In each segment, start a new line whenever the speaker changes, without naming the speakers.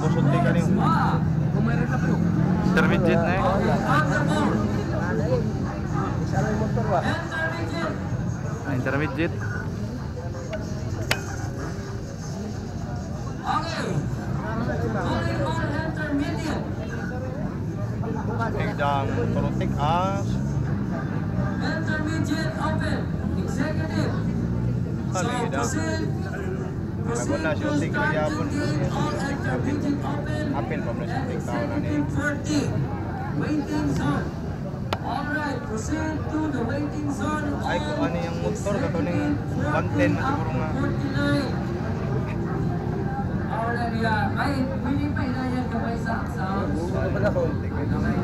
বসন্তে এখানে সার্ভিসজিৎ
নেই সার্ভিসজিৎ Ekdang Torotik As.
Intermediate Open Executive.
Salam Bunda
Syuting Kerja pun.
Apil pa tao na ni.
40. Waiting zone. Alright, proceed to the waiting zone.
Ay kung ano yung motor katuning 110 na siguro nga.
49. Alright, yeah. Ay, hindi pa inayan ka ba sa sound?
Ano ba na ko?
Ha?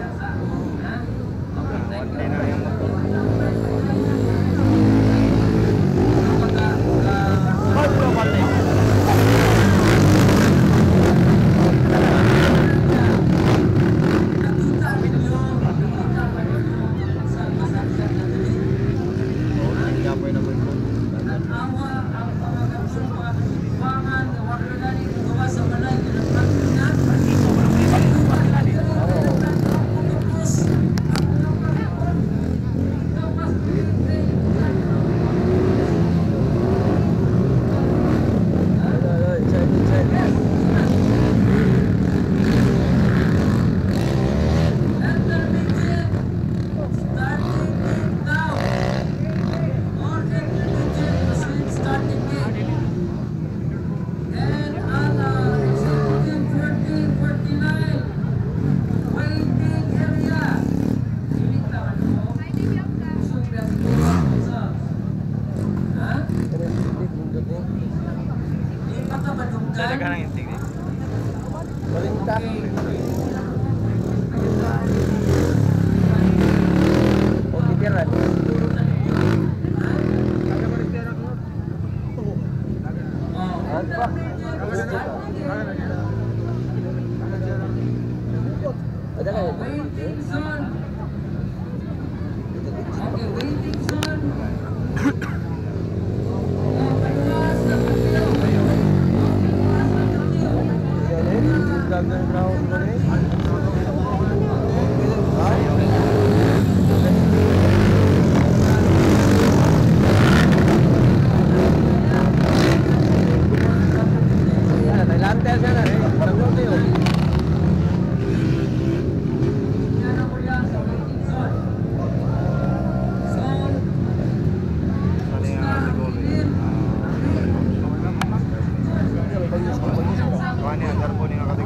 Okay.
underground
Ano yan? Darbo
ni nga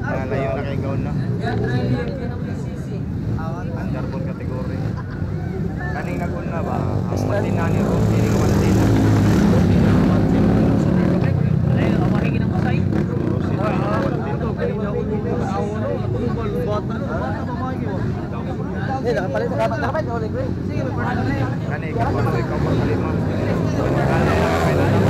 Nalayo na kay Gaon na. Ang darbon kategori. Kaning nagun na ba? Ang matina ni Ron, hindi ka matina.
Eh, nakapalit, nakapalit, nakapalit, nakapalit, nakapalit. Sige, may pwede na yan.
Kani, ikaw pa ikaw pa kalima. Kani,